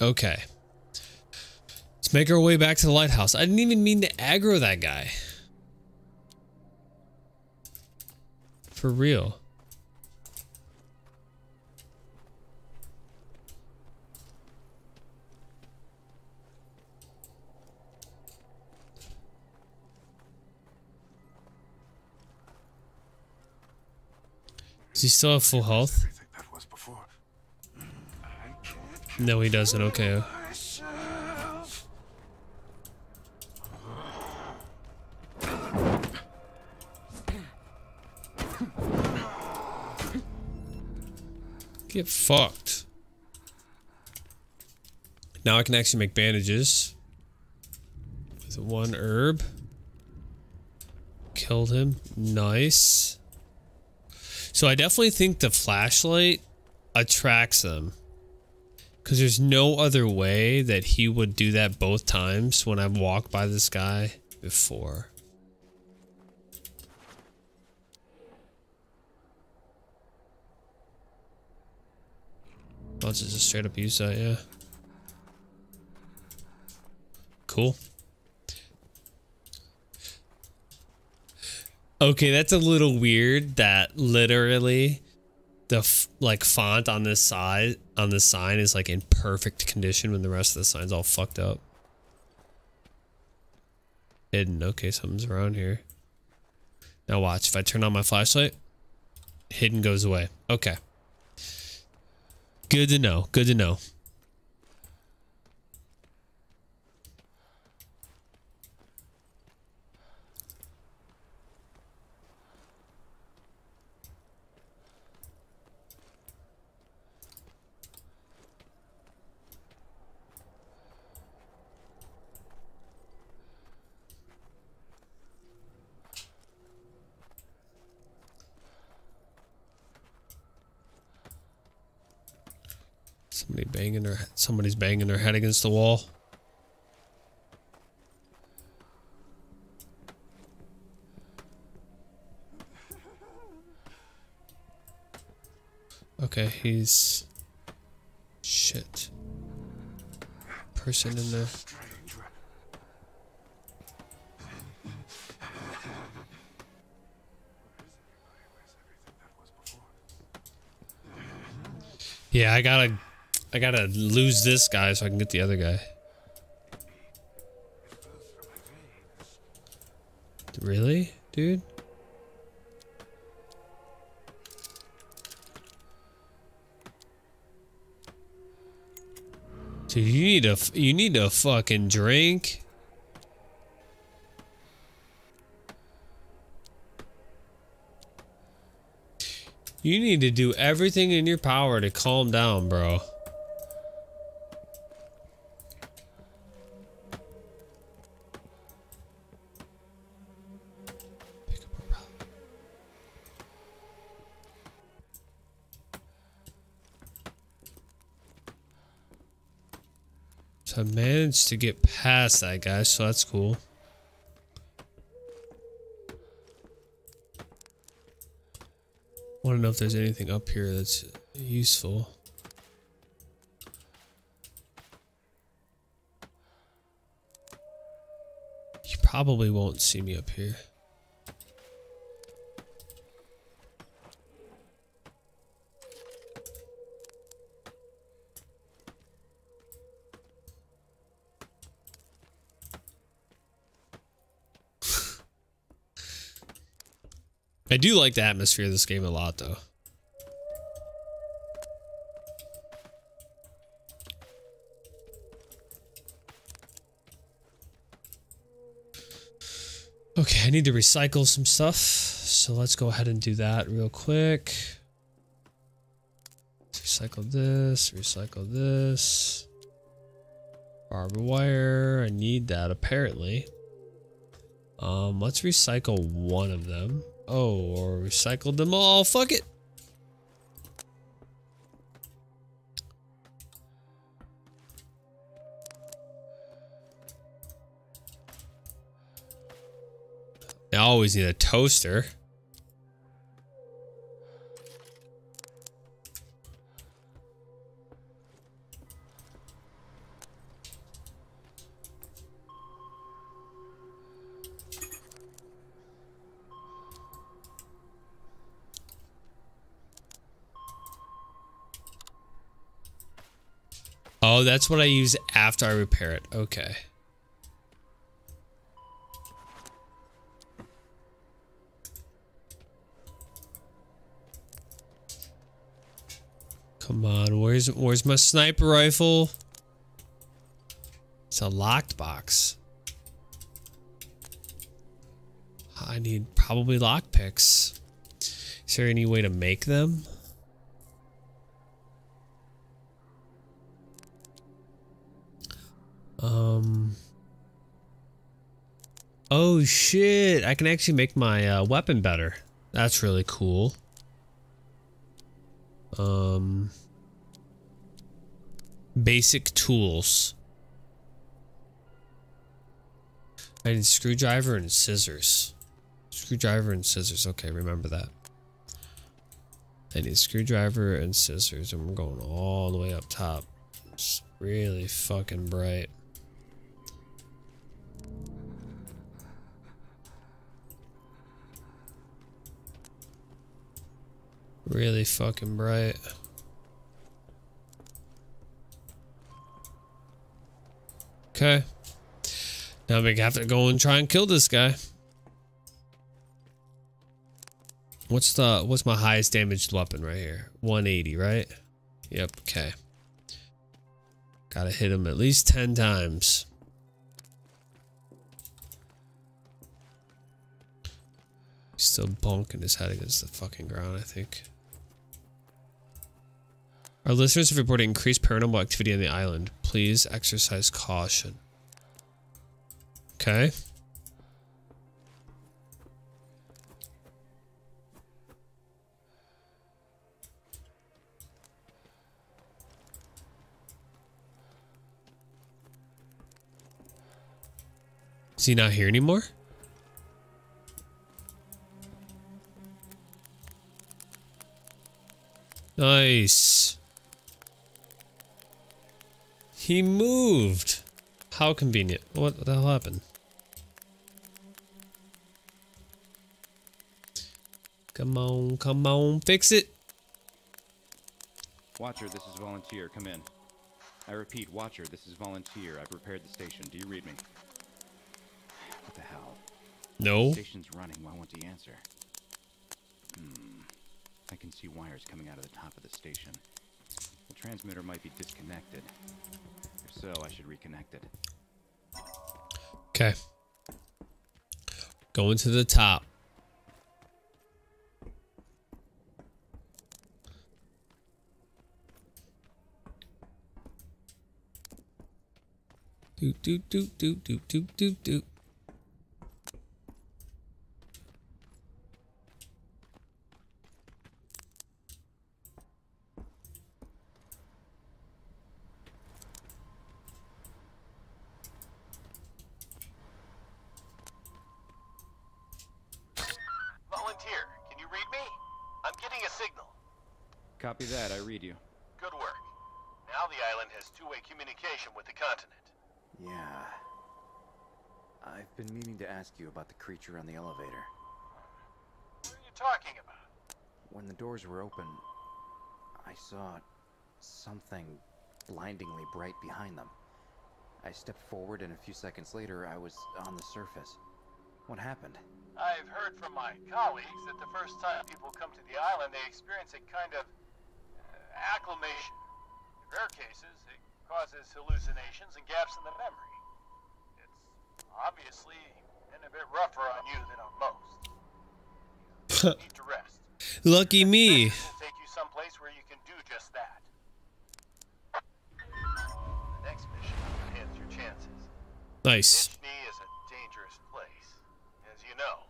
Okay. Let's make our way back to the lighthouse. I didn't even mean to aggro that guy. For real. Does he still have full health? Everything that was before. No, he doesn't. Okay. Get fucked. Now I can actually make bandages. With one herb. Killed him. Nice. So I definitely think the flashlight attracts them. Because there's no other way that he would do that both times when I've walked by this guy before. I'll just straight up use that, yeah. Cool. Okay, that's a little weird that literally the f- like font on this side on this sign is like in perfect condition when the rest of the sign's all fucked up. Hidden. Okay, something's around here. Now watch. If I turn on my flashlight, hidden goes away. Okay. Good to know. Good to know. Somebody banging their somebody's banging their head against the wall. Okay, he's shit. Person in there. Yeah, I gotta I gotta lose this guy so I can get the other guy. Really, dude? Dude, you need a you need a fucking drink. You need to do everything in your power to calm down, bro. I managed to get past that guy, so that's cool. Want to know if there's anything up here that's useful. You probably won't see me up here. Do like the atmosphere of this game a lot, though. Okay, I need to recycle some stuff. So let's go ahead and do that real quick. Let's recycle this, recycle this. Barbed wire, I need that apparently. Um, let's recycle one of them. Oh, or recycled them all. Fuck it. I always need a toaster. Oh, that's what I use after I repair it. Okay. Come on, where's where's my sniper rifle? It's a locked box. I need probably lockpicks. Is there any way to make them? Um. Oh shit! I can actually make my uh, weapon better. That's really cool. Um. Basic tools. I need screwdriver and scissors. Screwdriver and scissors. Okay, remember that. I need screwdriver and scissors, and we're going all the way up top. It's really fucking bright. Really fucking bright. Okay. Now we have to go and try and kill this guy. What's the what's my highest damaged weapon right here? 180, right? Yep, okay. Gotta hit him at least 10 times. He's still bonking his head against the fucking ground, I think. Our listeners have reported increased paranormal activity on the island. Please exercise caution. Okay. Is he not here anymore? Nice. He moved. How convenient. What the hell happened? Come on, come on, fix it. Watcher, this is Volunteer. Come in. I repeat, Watcher, this is Volunteer. I've repaired the station. Do you read me? What the hell? No. Station's running. Why won't he answer? I can see wires coming out of the top of the station. The transmitter might be disconnected. If so, I should reconnect it. Okay. Going to the top. Do do do do do do do do. Copy that. I read you. Good work. Now the island has two-way communication with the continent. Yeah. I've been meaning to ask you about the creature on the elevator. What are you talking about? When the doors were open, I saw something blindingly bright behind them. I stepped forward, and a few seconds later, I was on the surface. What happened? I've heard from my colleagues that the first time people come to the island, they experience a kind of acclimation. In rare cases, it causes hallucinations and gaps in the memory. It's obviously been a bit rougher on you than on most. You need to rest. Lucky me. Take you someplace where you can do just that. The next mission enhance your chances. Nice. Is a dangerous place, as you know.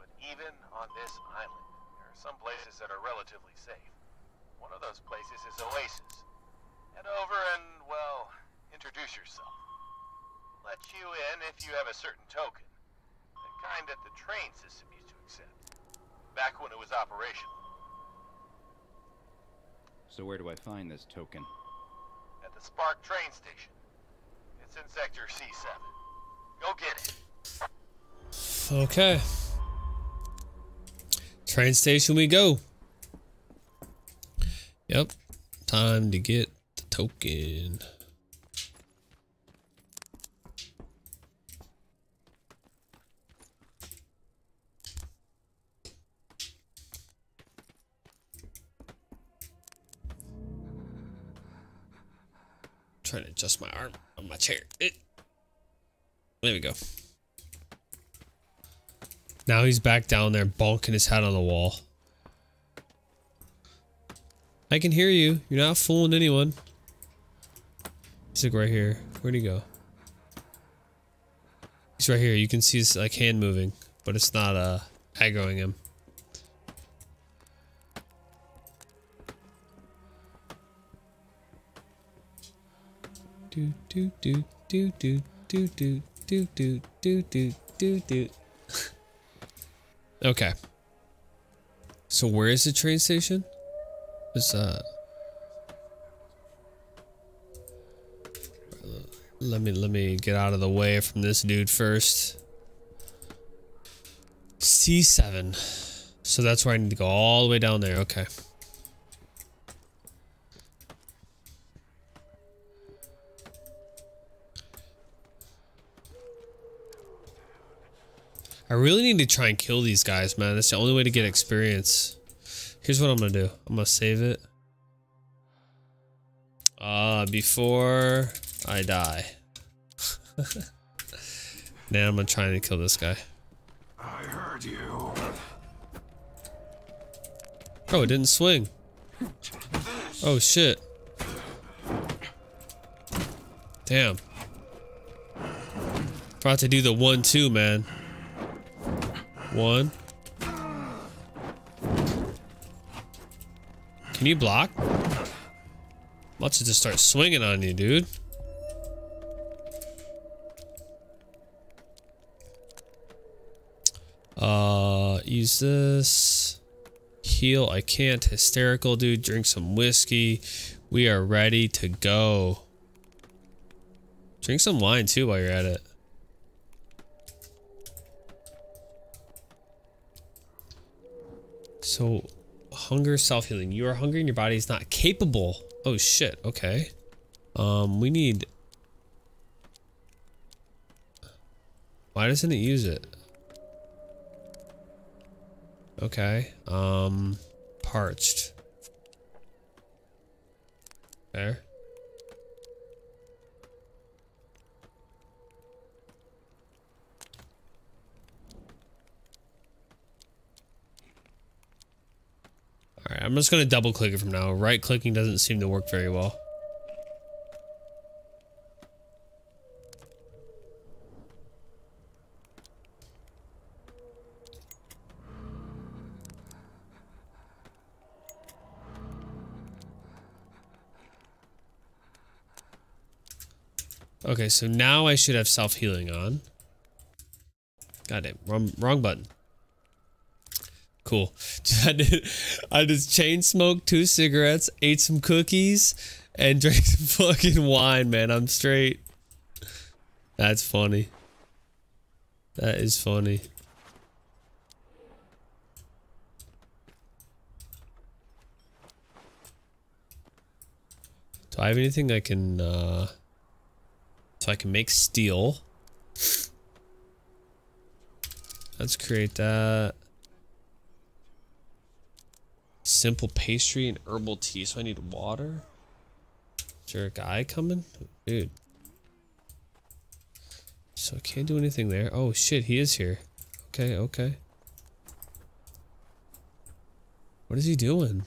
But even on this island, there are some places that are relatively safe. One of those places is Oasis. Head over and, well, introduce yourself. Let you in if you have a certain token. The kind that the train system used to accept. Back when it was operational. So where do I find this token? At the Spark train station. It's in Sector C7. Go get it. Okay. Train station we go. Yep. Time to get the token. Trying to adjust my arm on my chair. It. There we go. Now he's back down there bonking his head on the wall. I can hear you. You're not fooling anyone. He's like right here. Where'd he go? He's right here. You can see his like hand moving, but it's not uh aggroing him. Do do do do do do do do do do do do do. Okay. So where is the train station? Uh Let me let me get out of the way from this dude first. C7. So that's where I need to go all the way down there. Okay. I really need to try and kill these guys, man. That's the only way to get experience. Here's what I'm gonna do. I'm gonna save it. Uh, before I die. now I'm gonna try and kill this guy. I heard you. Oh, it didn't swing. Oh shit. Damn. About to do the one two, man. One. Can you block? Let's just start swinging on you, dude. Uh, use this. Heal. I can't. Hysterical, dude. Drink some whiskey. We are ready to go. Drink some wine too while you're at it. So, hunger, self-healing. You are hungry and your body is not capable. Oh shit, okay. Um, we need... Why doesn't it use it? Okay, um, parched. There. Alright, I'm just gonna double click it from now. Right clicking doesn't seem to work very well. Okay, so now I should have self-healing on. Got it. Wrong, wrong button. Cool. I, did, I just chain smoked two cigarettes, ate some cookies, and drank some fucking wine, man. I'm straight. That's funny. That is funny. Do I have anything I can, uh... So I can make steel. Let's create that. Simple pastry and herbal tea. So I need water. Is there a guy coming? Dude. So I can't do anything there. Oh shit, he is here. Okay, okay. What is he doing?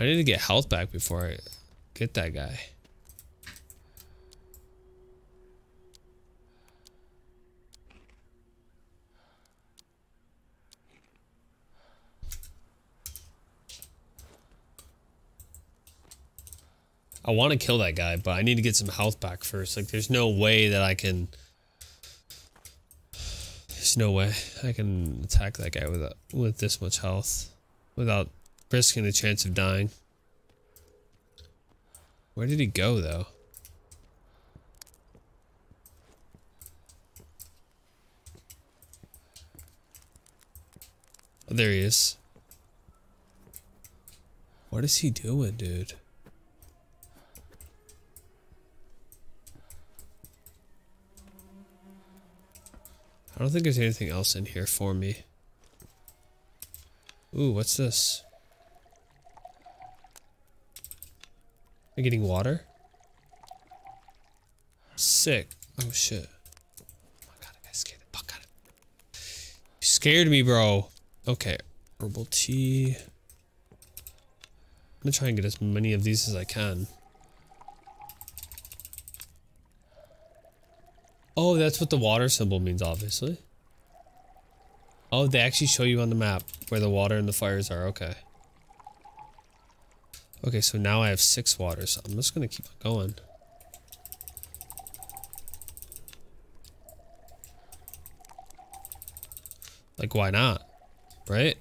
I need to get health back before I get that guy. I want to kill that guy, but I need to get some health back first. Like, there's no way that I can... There's no way I can attack that guy with, with this much health without risking the chance of dying. Where did he go, though? Oh, there he is. What is he doing, dude? I don't think there's anything else in here for me. Ooh, what's this? Am getting water? Sick. Oh shit. Oh my god, I got scared the fuck out of You scared me, bro. Okay. Herbal tea. I'm gonna try and get as many of these as I can. Oh, that's what the water symbol means, obviously. Oh, they actually show you on the map where the water and the fires are. Okay. Okay, so now I have six waters. So I'm just gonna keep going. Like, why not? Right?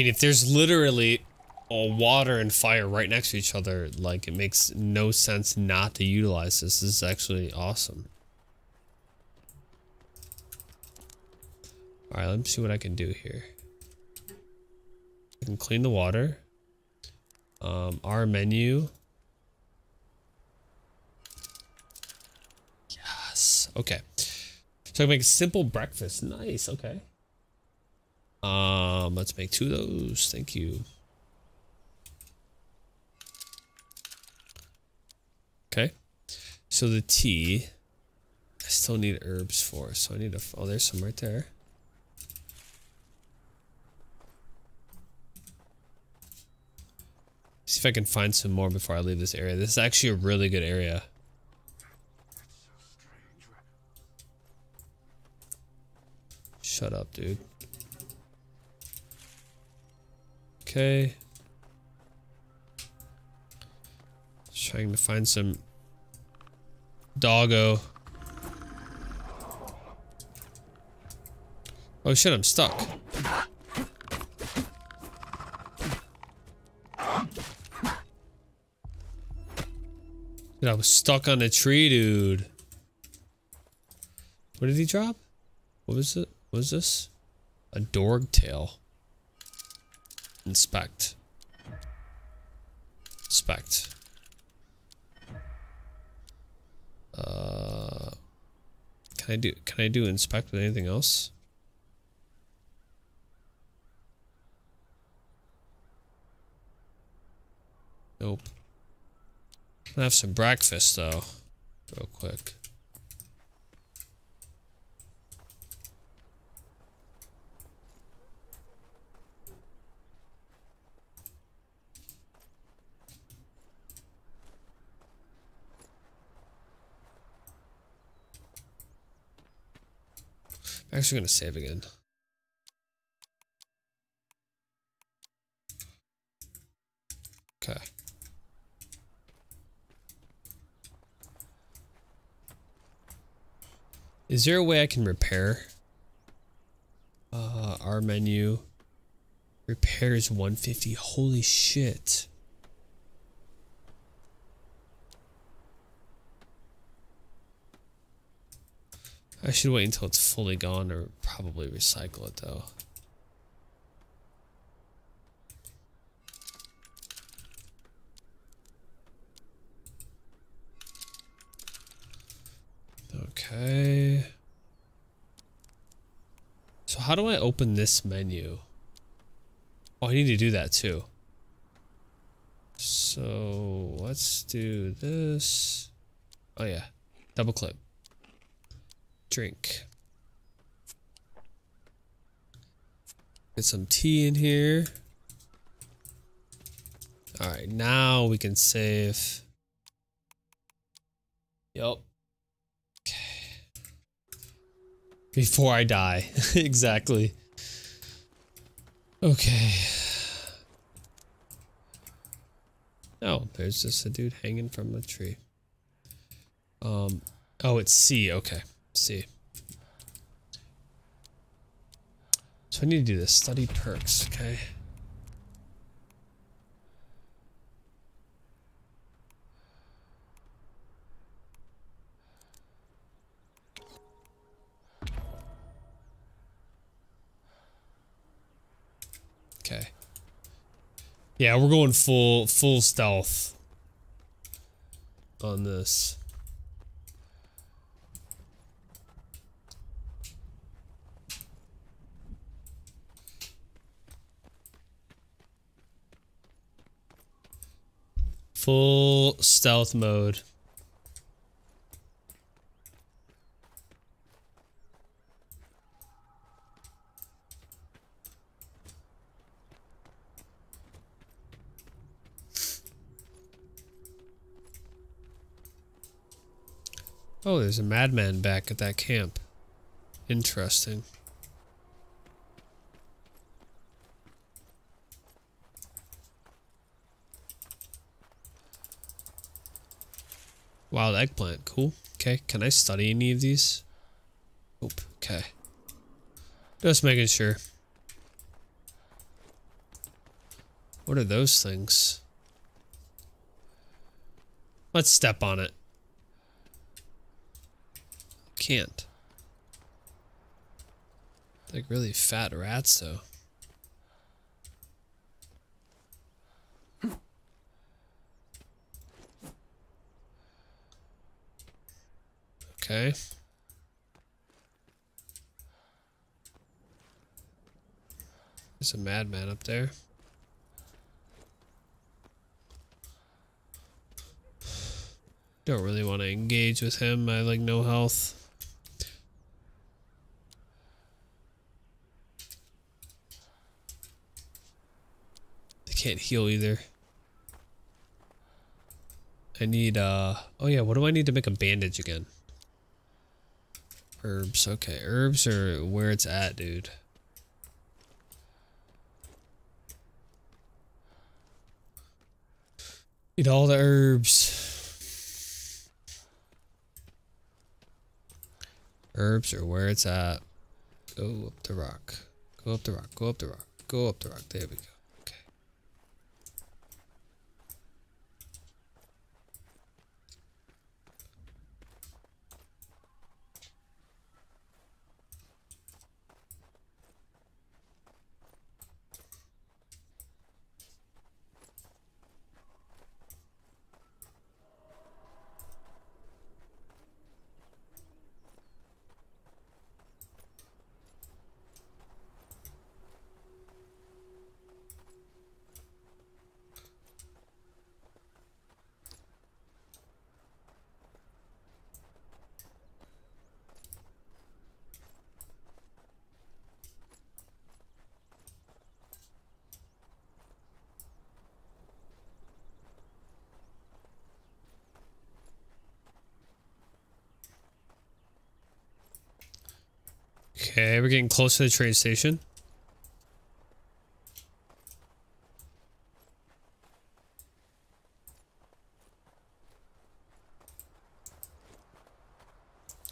Mean, if there's literally a water and fire right next to each other, like it makes no sense not to utilize this. This is actually awesome. All right, let me see what I can do here. I can clean the water. Um, our menu. Yes. Okay. So I can make a simple breakfast. Nice. Okay. Um, let's make two of those. Thank you. Okay. So the tea, I still need herbs for. So I need a. Oh, there's some right there. See if I can find some more before I leave this area. This is actually a really good area. Shut up, dude. Okay. Trying to find some doggo. Oh shit, I'm stuck. Dude, I was stuck on a tree, dude. What did he drop? What was it? What was this? A dorg tail. Inspect. Inspect. Uh, can I do? Can I do inspect with anything else? Nope. I have some breakfast though, real quick. Actually gonna save again. Okay. Is there a way I can repair? Uh, our menu. Repairs 150. Holy shit. I should wait until it's fully gone or probably recycle it though. Okay. So how do I open this menu? Oh, I need to do that too. So let's do this. Oh yeah, double click. Drink. Get some tea in here. All right, now we can save. Yup. Before I die. exactly. Okay. Oh, there's just a dude hanging from a tree. Um, oh, it's C. Okay, C. So I need to do this. Study perks. Okay. Okay. Yeah, we're going full full stealth on this. Full stealth mode. Oh, there's a madman back at that camp. Interesting. Wild eggplant, cool. Okay, can I study any of these? Nope, okay. Just making sure. What are those things? Let's step on it. Can't. Like really fat rats though. Okay. There's a madman up there. Don't really want to engage with him. I like no health. They can't heal either. I need, uh, oh yeah, what do I need to make a bandage again? Herbs, okay. Herbs are where it's at, dude. Eat all the herbs. Herbs are where it's at. Go up the rock. Go up the rock. Go up the rock. Go up the rock. There we go. Okay. We're getting close to the train station.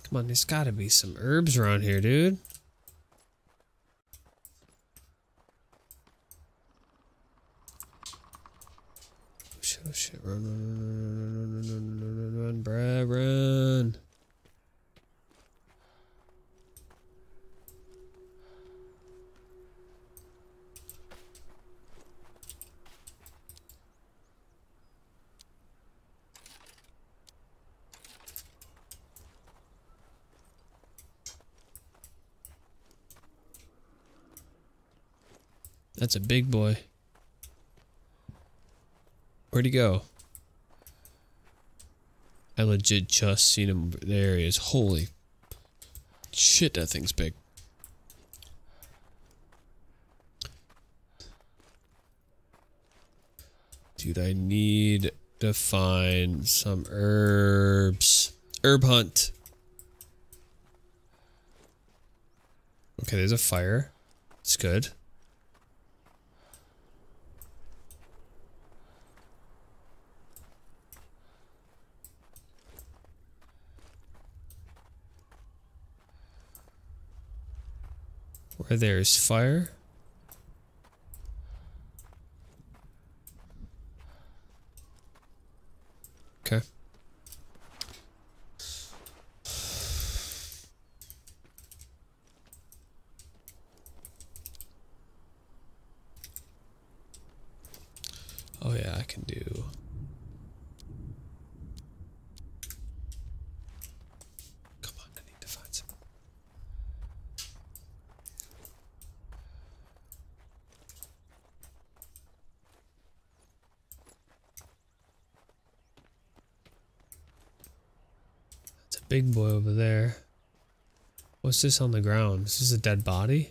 Come on, there's gotta be some herbs around here, dude. That's a big boy. Where'd he go? I legit just seen him. There he is. Holy shit, that thing's big. Dude, I need to find some herbs. Herb hunt. Okay, there's a fire. It's good. Where there's fire. Okay. Oh yeah, I can do. Come on, I need to find some. That's a big boy over there. What's this on the ground? Is this a dead body?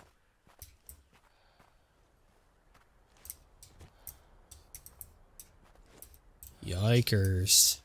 Yikers.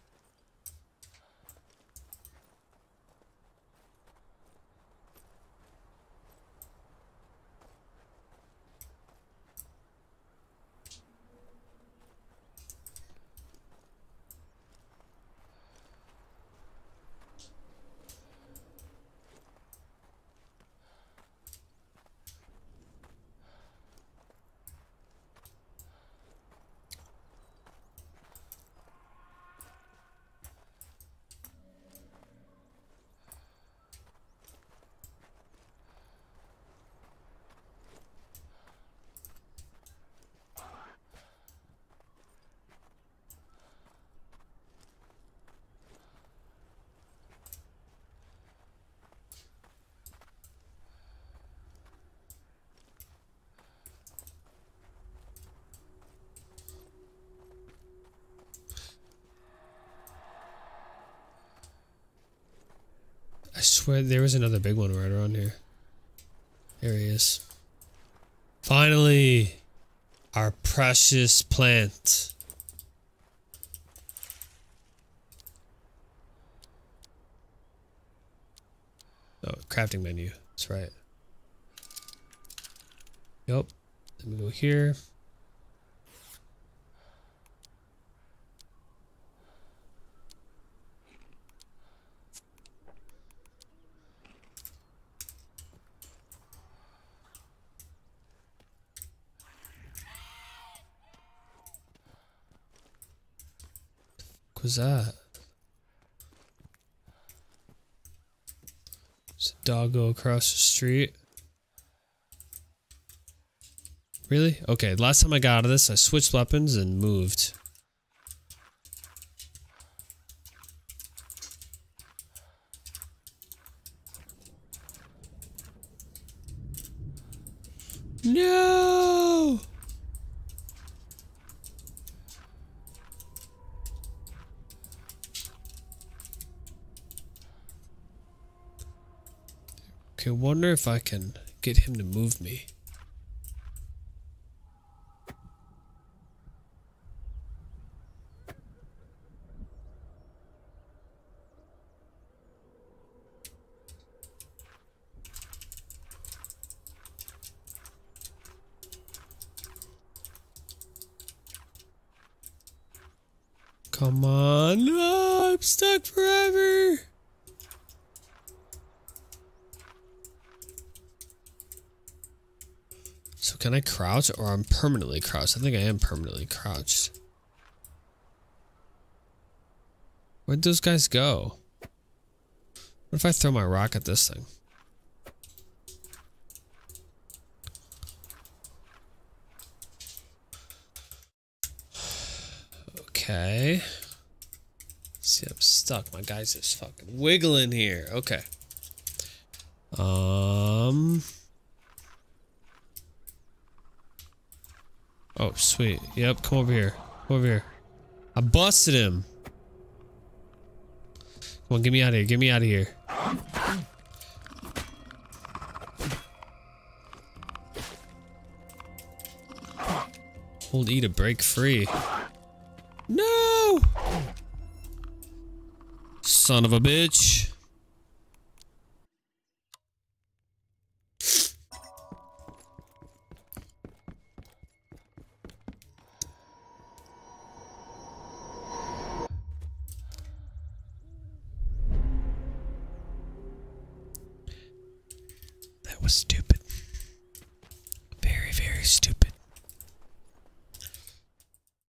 I swear there was another big one right around here. There he is. Finally! Our precious plant. Oh, crafting menu. That's right. Yep. Let me go here. Was that? There's a doggo across the street. Really? Okay, last time I got out of this, I switched weapons and moved. No! Okay, wonder if I can get him to move me. Come on. No, I'm stuck forever. So can I crouch or I'm permanently crouched? I think I am permanently crouched. Where'd those guys go? What if I throw my rock at this thing? Okay. See, I'm stuck. My guy's just fucking wiggling here. Okay. Um. Oh, sweet. Yep, come over here. Come over here. I busted him. Come on, get me out of here. Get me out of here. Hold E to break free. No! Son of a bitch.